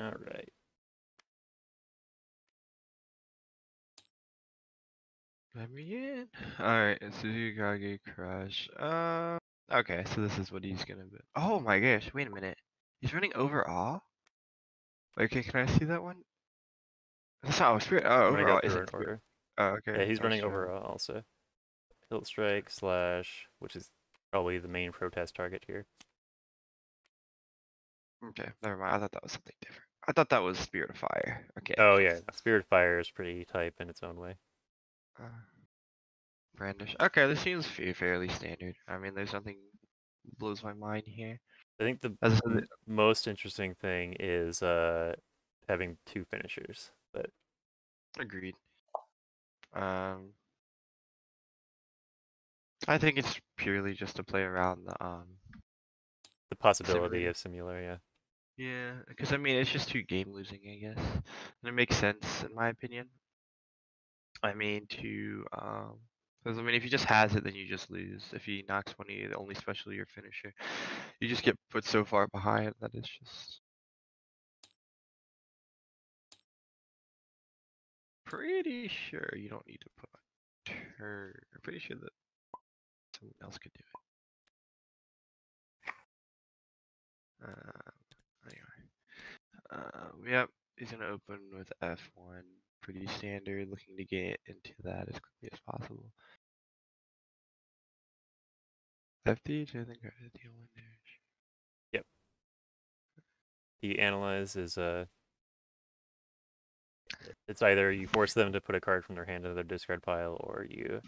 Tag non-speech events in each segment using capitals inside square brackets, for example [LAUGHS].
All right. Let me in. Alright, Tsukikage Crush. Uh, okay, so this is what he's gonna be. Oh my gosh, wait a minute. He's running over awe? Okay, can I see that one? That's not, oh, spirit, oh, I'm overall is through it? order. Oh, okay. Yeah, he's oh, running sure. over also. Hilt strike slash, which is probably the main protest target here. Okay, never mind. I thought that was something different. I thought that was Spirit of Fire. Okay. Oh yeah, Spirit of Fire is pretty type in its own way. Uh, brandish. Okay, this seems fa- fairly standard. I mean, there's nothing blows my mind here. I think the As I said, m- most interesting thing is uh having two finishers, but Agreed. Um, I think it's purely just to play around the um. the possibility Simulator. of similar, yeah. Yeah, because I mean it's just too game losing, I guess, and it makes sense in my opinion. I mean to um, because I mean if he just has it, then you just lose. If he knocks one of you, the only special your finisher, you just get put so far behind that it's just pretty sure you don't need to put on turn. I'm pretty sure that someone else could do it. Uh, yep, he's gonna open with F1, pretty standard, looking to get into that as quickly as possible. FD, I think I did deal one there. The analyze is uh it's either you force them to put a card from their hand into their discard pile or you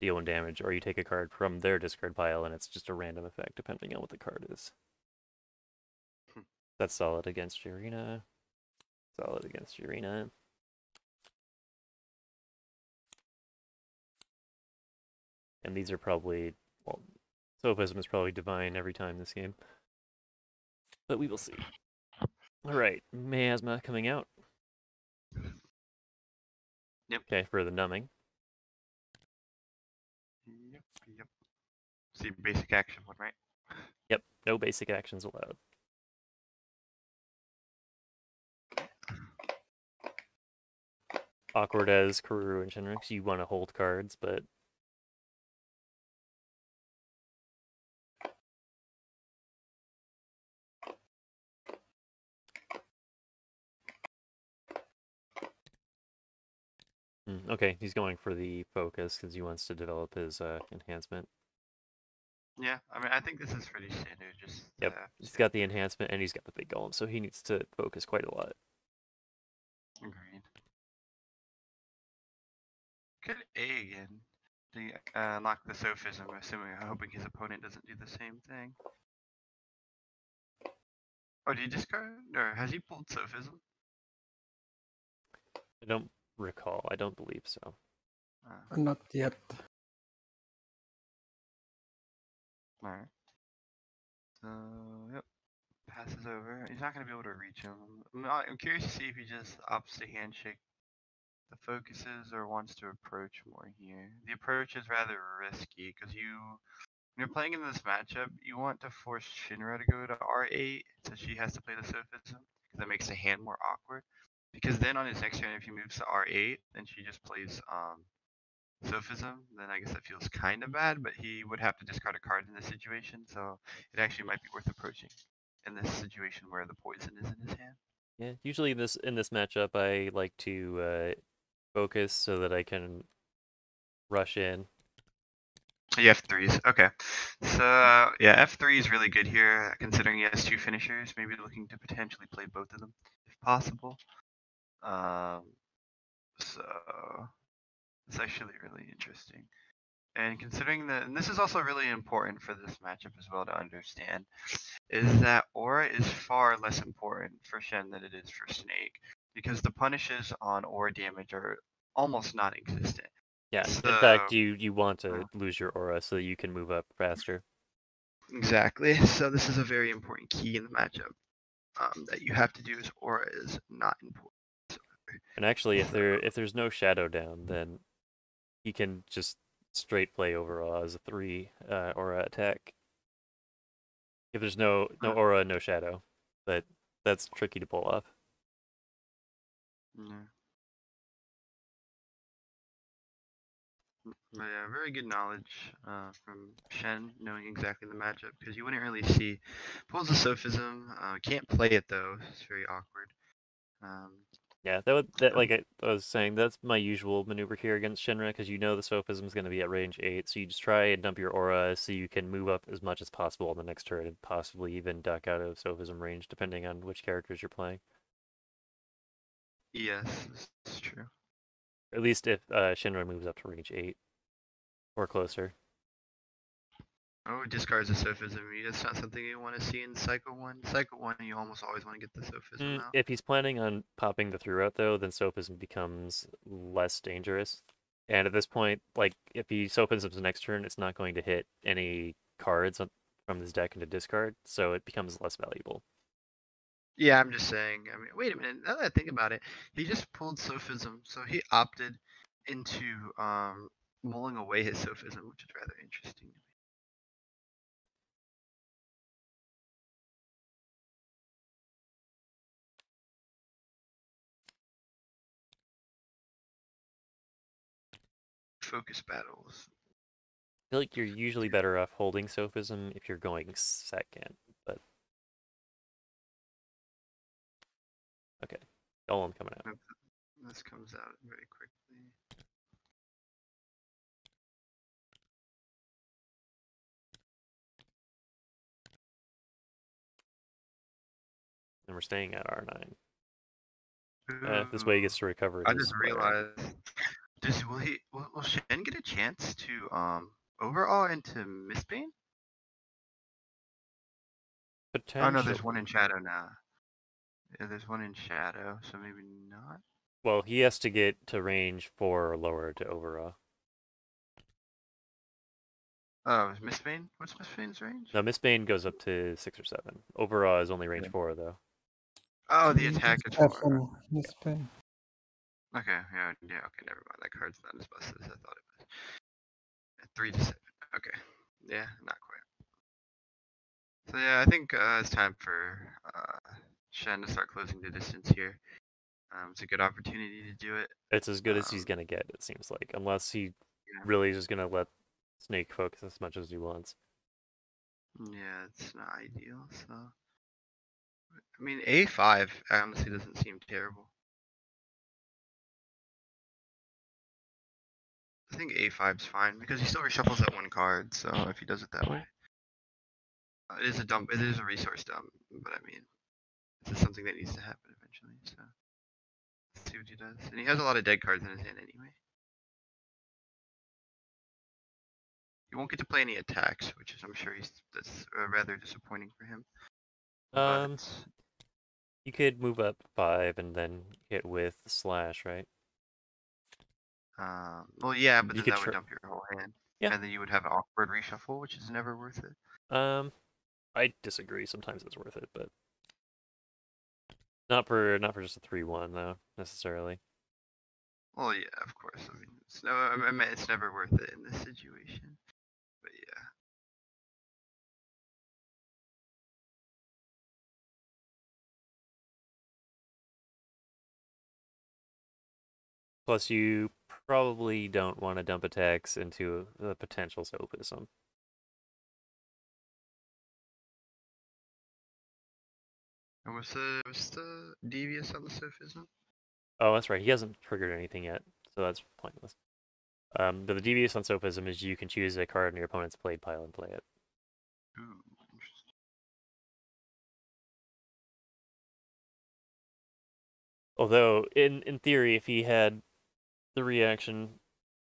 deal one damage or you take a card from their discard pile and it's just a random effect depending on what the card is. Hmm. That's solid against Yurina. Solid against Yurina. And these are probably well Sophism is probably divine every time this game. But we will see. Alright, Miasma coming out. Yep. Okay, for the numbing. Yep, yep. See, basic action one, right? Yep, no basic actions allowed. Awkward as Kururu and Shinrix, you want to hold cards, but Mm, okay, he's going for the focus because he wants to develop his uh, enhancement. Yeah, I mean, I think this is pretty standard. Just Yep, uh, He's got the enhancement and he's got the big golem, so he needs to focus quite a lot. Could A again. To uh, knock the sophism, assuming hoping his opponent doesn't do the same thing. Oh, did he discard? Or has he pulled sophism? I don't recall. I don't believe so. Uh, Not yet. Alright. So, yep. Passes over. He's not going to be able to reach him. I'm, not, I'm curious to see if he just opts to handshake the focuses or wants to approach more here. The approach is rather risky because you, when you're playing in this matchup, you want to force Shinra to go to R8 so she has to play the Sophism because that makes the hand more awkward. Because then on his next turn, if he moves to R8, then she just plays um, Sophism, then I guess that feels kind of bad, but he would have to discard a card in this situation, so it actually might be worth approaching in this situation where the poison is in his hand. Yeah, usually this in this matchup, I like to uh, focus so that I can rush in. Yeah, F3s. Okay. So, yeah, F3 is really good here, considering he has two finishers, maybe looking to potentially play both of them if possible. Um, so, it's actually really interesting. And considering that, and this is also really important for this matchup as well to understand, is that Aura is far less important for Shen than it is for Snake, because the punishes on Aura damage are almost non-existent. Yeah, in fact, you you want to uh, lose your aura so that you can move up faster. Exactly. So this is a very important key in the matchup um, that you have to do. Is Aura is not important. And actually, if there [LAUGHS] if there's no shadow down, then he can just straight play overawe as a three uh, aura attack. If there's no no Uh. aura, no shadow, but that's tricky to pull off. Yeah. Mm, But yeah, very good knowledge uh, from Shen, knowing exactly the matchup because you wouldn't really see pulls a sophism. Uh, can't play it though; it's very awkward. Um, Yeah, that would that like I, I was saying, that's my usual maneuver here against Shinra because you know the Sophism is going to be at range eight, so you just try and dump your aura so you can move up as much as possible on the next turn and possibly even duck out of Sophism range depending on which characters you're playing. Yes, this is true. At least if uh, Shinra moves up to range eight or closer. Oh, discards a sophism. That's not something you want to see in Cycle One. Cycle One, you almost always want to get the sophism Mm, out. if he's planning on popping the throughout though, then Sophism becomes less dangerous. And at this point, like if he Sophisms next turn, it's not going to hit any cards on, from his deck into discard, so it becomes less valuable. Yeah, I'm just saying. I mean, wait a minute. Now that I think about it, he just pulled sophism, so he opted into um, mulling away his sophism, which is rather interesting. Focus battles. I feel like you're usually better off holding Sophism if you're going second, okay, Golem coming out. This comes out very quickly. and we're staying at R9. Uh, this way he gets to recover. I just player. realized. Does will he will, will Shen get a chance to um overawe into miss Mistbane? Oh no, there's one in shadow now. Yeah, there's one in shadow, so maybe not. Well, he has to get to range four or lower to overawe. Oh, is Mistbane? What's Mistbane's range? No, Mistbane goes up to six or seven. Overawe is only range Yeah. four though. Oh, the attack is four. some misspin. Okay, yeah, yeah, okay, never mind. That card's not as busted as I thought it was. Three to seven. Okay. Yeah, not quite. So yeah, I think uh, it's time for uh, Shen to start closing the distance here. Um, it's a good opportunity to do it. It's as good as he's Um, gonna get, it seems like, unless he Yeah. really is just gonna let Snake focus as much as he wants. Yeah, it's not ideal. So, I mean, A5 honestly doesn't seem terrible. I think A5's fine because he still reshuffles that one card. So if he does it that way, uh, it is a dump. It is a resource dump, but I mean, this is something that needs to happen eventually. So let's see what he does. And he has a lot of dead cards in his hand anyway. He won't get to play any attacks, which is I'm sure he's that's uh, rather disappointing for him. Um, but- you could move up five and then hit with slash, right? Um, well, yeah, but You then that would dump your whole hand. Yeah. And then you would have an awkward reshuffle, which is never worth it. Um, I disagree. Sometimes it's worth it, but not for not for just a three-one though necessarily. Well, yeah, of course. I mean, it's no, I mean, it's never worth it in this situation. But yeah. Plus, you probably don't want to dump attacks into the potential sophism. And what's the what's the devious on the sophism? Oh, that's right. He hasn't triggered anything yet, so that's pointless. Um, but the devious on sophism is you can choose a card in your opponent's played pile and play it. Ooh. Although, in in theory, if he had the reaction,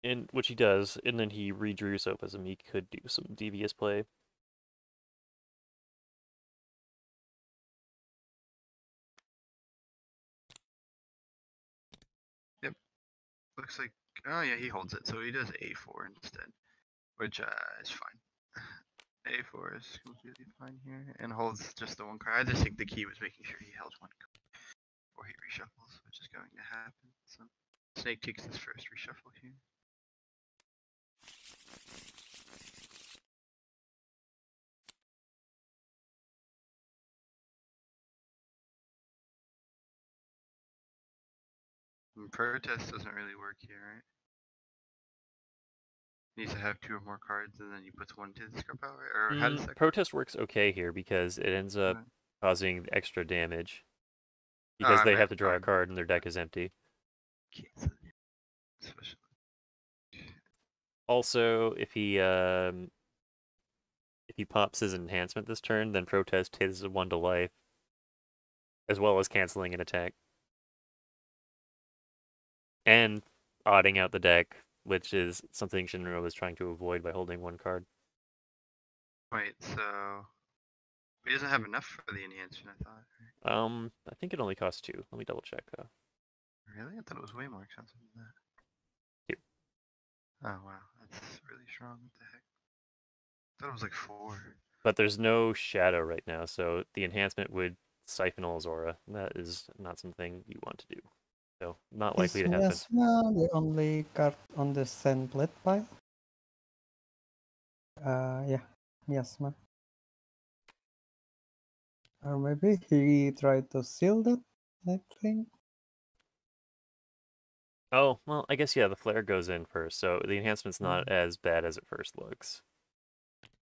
in which he does, and then he redrew sophism, he could do some devious play. Looks like oh yeah, he holds it, so he does A4 instead, which uh is fine. [SIGHS] A4 is completely fine here, and holds just the one card. I just think the key was making sure he held one card before he reshuffles, which is going to happen. So Snake takes his first reshuffle here. And protest doesn't really work here, right? Needs to have two or more cards, and then you put one to the scrap out, right? Or how does Mm, that? protest works okay here because it ends up Right. causing extra damage because I they meant have to draw a card. and their deck is empty. Cancel it. Especially. Also, if he um, if he pops his enhancement this turn, then protest his one to life, as well as canceling an attack, and odding out the deck, which is something Shinra was trying to avoid by holding one card. Wait, so he doesn't have enough for the enhancement. I thought. Um, I think it only costs two. Let me double check though. Really? I thought it was way more expensive than that. Two. Oh wow, that's really strong. What the heck? I thought it was like four. But there's no shadow right now, so the enhancement would siphon all aura. That is not something you want to do. So not likely to happen. Miasma the only card on the sand blade pile? Uh, yeah, Miasma. Or maybe he tried to seal that, I think. Oh, well, I guess yeah, the flare goes in first, so the enhancement's not as bad as it first looks.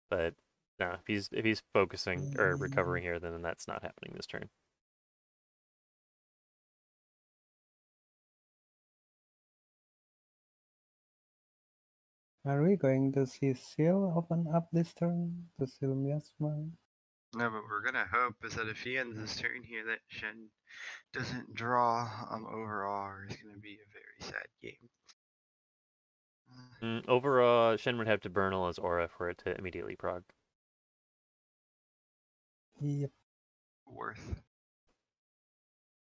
But no, if he's if he's focusing or recovering here, then that's not happening this turn. Are we going to see seal open up this turn to seal Miasma? No, but we're gonna hope is that if he ends his turn here, that Shen doesn't draw um overawe, or it's gonna be a very sad game. Uh, Mm, overawe, Shen would have to burn all his aura for it to immediately prog. Yep. worth.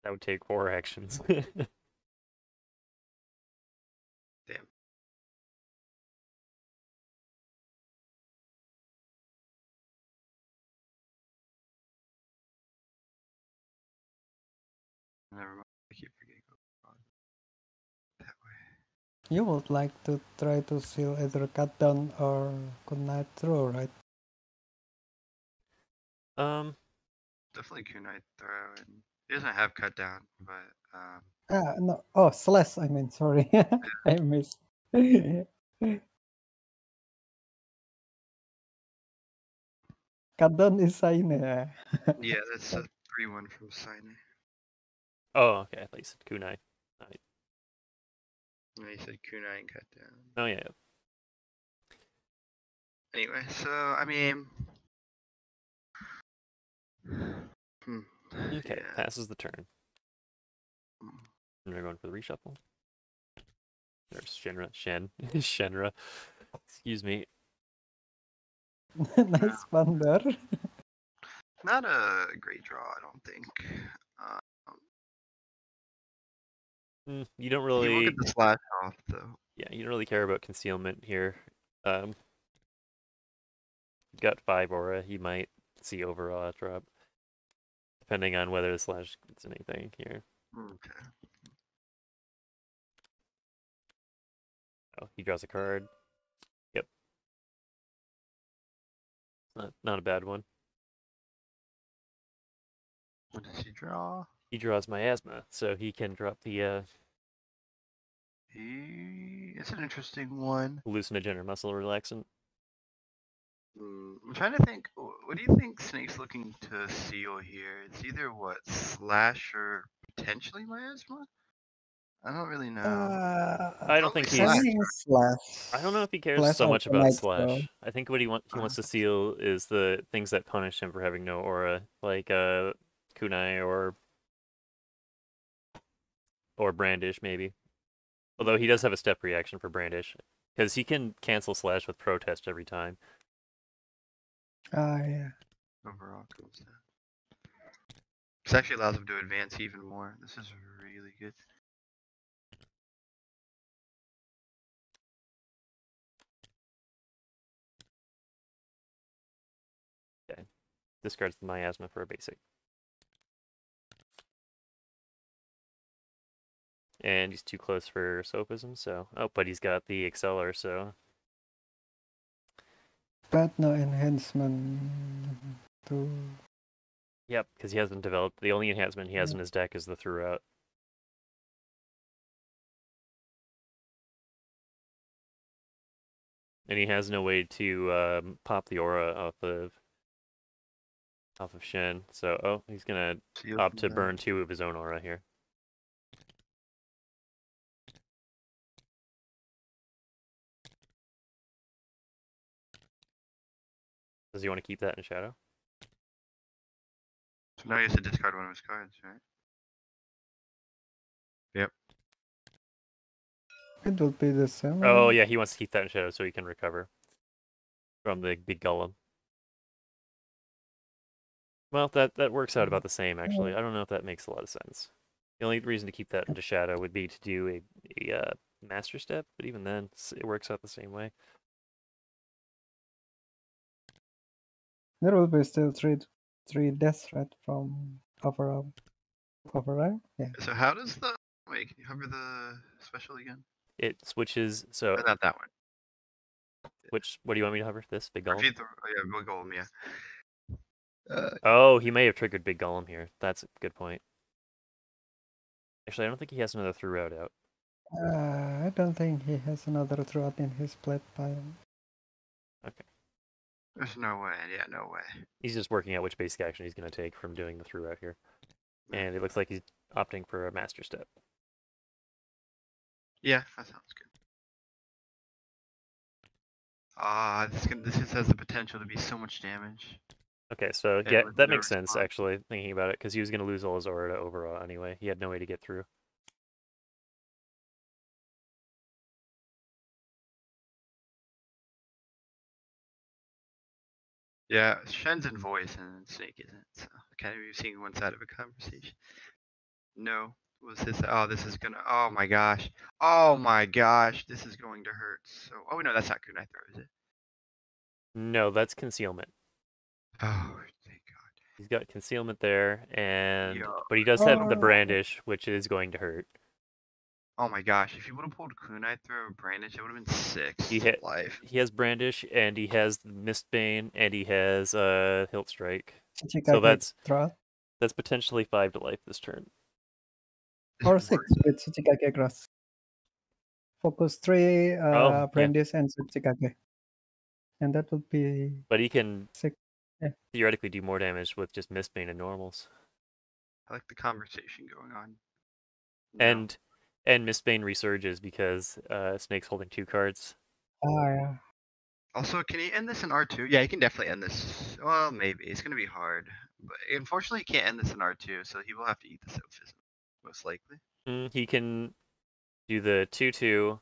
That would take four actions. [LAUGHS] Never mind. I keep forgetting. That way. You would like to try to seal either cut down or kunai throw, right? um, Definitely kunai throw, and he doesn't have cut down, but um, Ah, no. Oh, slash. I mean, sorry, [LAUGHS] I missed. [LAUGHS] Cut down is sign. yeah, that's a three-one from Saine. Oh, okay, I thought you said kunai. And he said kunai and cut down. Oh yeah, yeah. Anyway, so I mean, hmm, Okay, yeah, passes the turn. And we're going for the reshuffle. There's Shenra. Shen. [LAUGHS] Shenra. Excuse me. [LAUGHS] nice wonder. [LAUGHS] not a great draw, I don't think. Uh, Mm, you don't really you really. get the slash off though. Yeah, you don't really care about concealment here. Um, you've got five aura. You might see overawe drop, depending on whether the slash gets anything here. Okay. Oh, he draws a card. Yep. Not not a bad one. What does he draw? He draws miasma, so he can drop the uh, He. It's an interesting one. hallucinogen or muscle relaxant. Mm, I'm trying to think. What do you think Snake's looking to seal here? It's either what slash or potentially miasma. I don't really know. Uh, I don't think Probably he's. slash. I don't know if he cares Slash so much about slash. Throw. I think what he wants he wants to seal is the things that punish him for having no aura, like uh kunai or or brandish maybe. Although he does have a step reaction for brandish because he can cancel slash with protest every time. Ah, yeah. Overawe, comes down. This actually allows him to advance even more. This is really good. Okay. Discards the miasma for a basic. And he's too close for Sophism, so... Oh, but he's got the accelerator. so... But no enhancement... To... Yep, because he hasn't developed... The only enhancement he has yeah. in his deck is the Throughout. And he has no way to um, pop the aura off of off of Shen. So, oh, he's gonna opt to burn two of his own aura here. Does he want to keep that in shadow? So now he has to discard one of his cards, right? Yep. It will be the same. Oh yeah, he wants to keep that in shadow so he can recover from the big golem. Well, that that works out about the same actually. I don't know if that makes a lot of sense. The only reason to keep that into shadow would be to do a, a uh, master step, but even then, it works out the same way. There will be still three three deaths right from overawe overawe. Yeah. So how does the wait? Can you hover the special again? It switches. So, Or not that one. which what do you want me to hover? This big golem. The oh, yeah, big golem, yeah. Uh, Oh, he may have triggered big golem here. That's a good point. Actually, I don't think he has another throughout out. Uh, I don't think he has another throughout in his plate pile. There's no way. Yeah, no way. He's just working out which basic action he's going to take from doing the through route here. And it looks like he's opting for a master step. Yeah, that sounds good. Ah, this can, this is, has the potential to be so much damage. Okay, so yeah, that makes sense actually, thinking about it, because he was going to lose all his aura to overawe anyway. He had no way to get through. Yeah, Shen's in voice and Snake isn't. So kind of seeing one side of a conversation. No, was his? Oh, this is gonna. Oh my gosh. Oh my gosh, this is going to hurt. So. Oh no, that's not kunai throw, is it? No, that's concealment. Oh, thank God. He's got concealment there, and Yeah. but he does have the Oh. brandish, which is going to hurt. Oh my gosh, if he would have pulled kunai through brandish, it would have been six He hit- life. He has brandish, and he has the mistbane, and he has uh hilt strike. So that's- throughout That's potentially five to life this turn. [LAUGHS] Or [LAUGHS] six with Chichikage grass. Focus three, uh, Oh, yeah. And Chichikage. And that would be But he can six. yeah. theoretically do more damage with just mistbane and normals. I like the conversation going on. No. And and mistbane resurges because uh Snake's holding two cards. Ah, yeah. Also, can he end this in R2? Yeah, he can definitely end this. Well, maybe. It's going to be hard. But unfortunately, he can't end this in R2, so he will have to eat the sophism. Most likely. Mm, he can do the two two,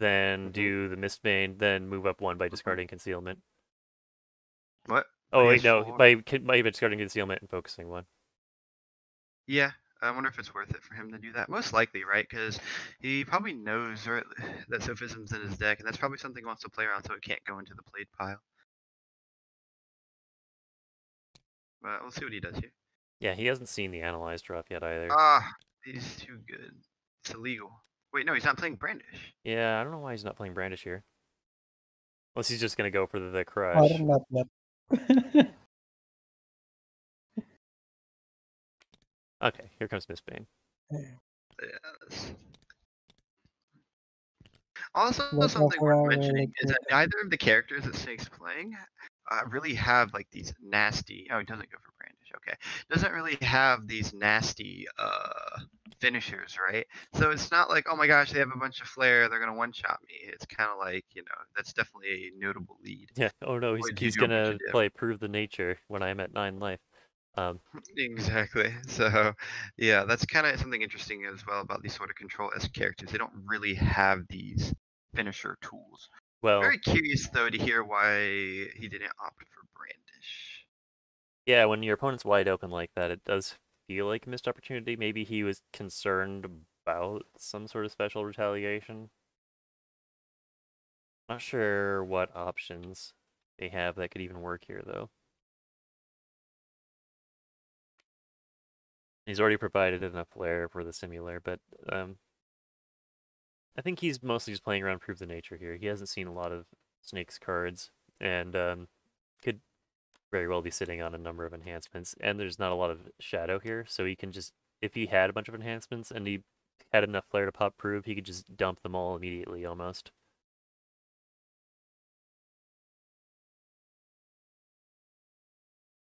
then Mhm. do the mistbane, then move up one by discarding concealment. What? Oh wait, no, four? by by discarding concealment and focusing one. Yeah, I wonder if it's worth it for him to do that. Most likely, right? Because he probably knows right, [SIGHS] that sophism's in his deck, and that's probably something he wants to play around so it can't go into the played pile. But we'll see what he does here. Yeah, he hasn't seen the analyze drop yet either. Ah, he's too good. It's illegal. Wait, no, he's not playing Brandish. yeah, I don't know why he's not playing Brandish here. Unless he's just gonna go for the, the Or crush. Okay, here comes Mistbane. Yes. Also, What something worth mentioning is that neither of the characters that Snake's playing uh, really have like these nasty. Oh, he doesn't go for Brandish. Okay, doesn't really have these nasty uh finishers, right? So it's not like, oh my gosh, they have a bunch of flair, they're gonna one shot me. It's kind of like, you know, that's definitely a notable lead. Yeah. Oh no, he's he's you do a bunch gonna play Proof of Nature when I'm at nine life. Um, [LAUGHS] Exactly. So, yeah, that's kind of something interesting as well about these sort of control S characters. They don't really have these finisher tools. well, Very curious though to hear why he didn't opt for Brandish. yeah, when your opponent's wide open like that, it does feel like a missed opportunity. Maybe he was concerned about some sort of special retaliation. Not sure what options they have that could even work here, though. He's already provided enough layer for the simulator, but um, I think he's mostly just playing around Proof of Nature here. He hasn't seen a lot of Snake's cards, and um, could very well be sitting on a number of enhancements. And there's not a lot of shadow here, so he can just, if he had a bunch of enhancements and he had enough flare to pop prove, he could just dump them all immediately almost.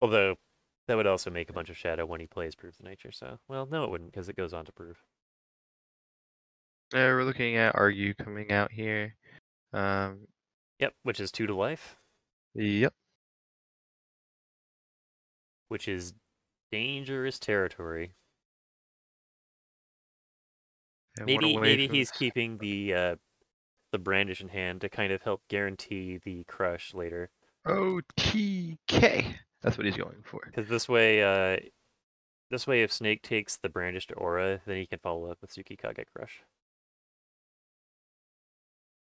Although that would also make a bunch of shadow when he plays Proof of Nature. So, well, no, it wouldn't because it goes on to Proof. Yeah, we're looking at argue coming out here. Um, Yep, which is two to life, yep. which is dangerous territory. and Maybe maybe from he's [LAUGHS] keeping the uh, the brandish in hand to kind of help guarantee the crush later. OTK. That's what he's going for. Because this way, uh, this way, if Snake takes the brandished aura, then he can follow up with Tsukikage Crush.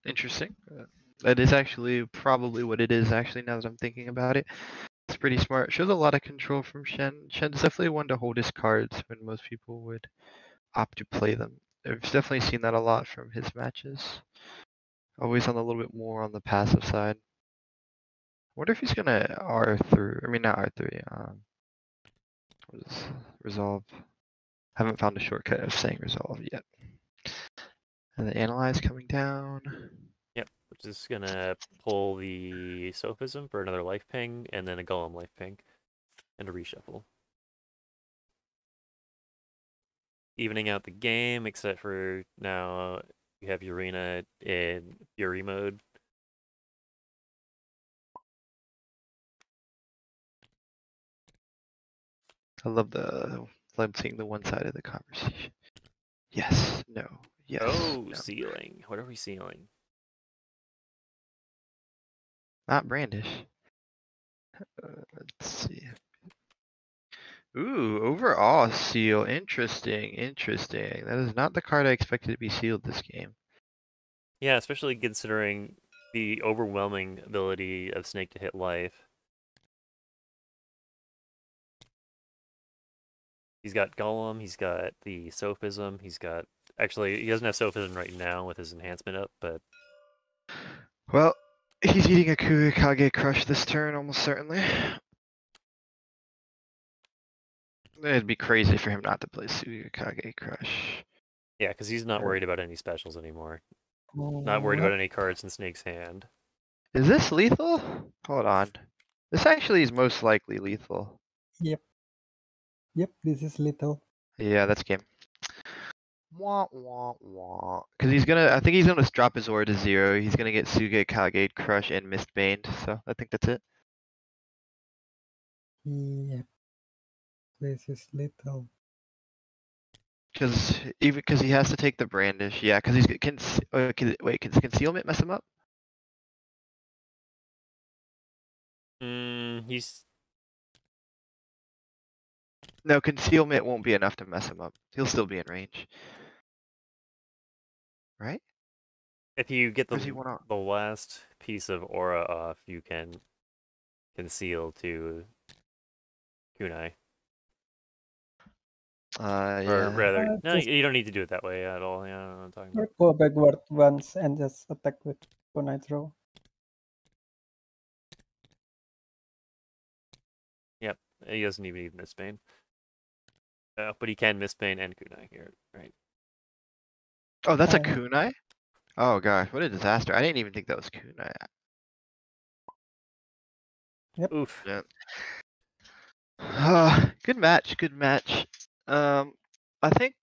Interesting. Uh, that is actually probably what it is. Actually, now that I'm thinking about it, it's pretty smart. Shows a lot of control from Shen. Shen's definitely one to hold his cards when most people would opt to play them. I've definitely seen that a lot from his matches. Always on a little bit more on the passive side. Wonder if he's gonna R through. I mean, not R three. Um, what resolve? Haven't found a shortcut of saying resolve yet. And the analyze coming down. Yep, which is gonna pull the Sophism for another life ping, and then a Golem life ping, and a reshuffle. Evening out the game, except for now you have Yurina in Fury mode. I love the love seeing the one side of the conversation. Yes. No. Yes. oh, no. sealing. What are we sealing? Not brandish. Uh, let's see. Ooh, overawe seal. Interesting. Interesting. That is not the card I expected to be sealed this game. Yeah, especially considering the overwhelming ability of Snake to hit life. He's got Golem, he's got the Sophism, he's got. Actually, he doesn't have Sophism right now with his enhancement up, but Well, he's eating a Kugakage crush this turn, almost certainly. It'd be crazy for him not to play Tsukikage Crush. yeah, because he's not worried about any specials anymore. Not worried about any cards in Snake's hand. Is this lethal? Hold on. This actually is most likely lethal. Yep. Yep, this is little. Yeah, that's game. Wah wah wah. Cause he's gonna, I think he's gonna drop his aura to zero. He's gonna get Tsukikage Crush and Mistbane. So I think that's it. Yep. This is little. Cause even cause he has to take the brandish. Yeah, cause he's can. Uh, can wait, can concealment mess him up? Mm, he's No, concealment won't be enough to mess him up. He'll still be in range. Right? if you get Or is he the one off? the last piece of aura off, you can conceal to kunai. Uh, Or yeah. rather, Uh, no, just- you don't need to do it that way at all. Yeah, I don't know what I'm talking Or about. go backward once and just attack with kunai throw. Yep, he doesn't even need Mistbane. Uh, but he can Mistbane and kunai here, right? Oh, that's a Uh, kunai? Oh gosh, what a disaster. I didn't even think that was kunai. Oof. Yeah. Uh, good match, good match. Um, I think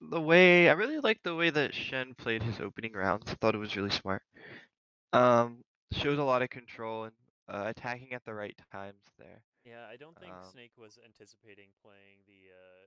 the way, I really like the way that Shen played his opening rounds. I thought it was really smart. Um, shows a lot of control and uh, attacking at the right times there. Yeah, I don't think Um, Snake was anticipating playing the uh,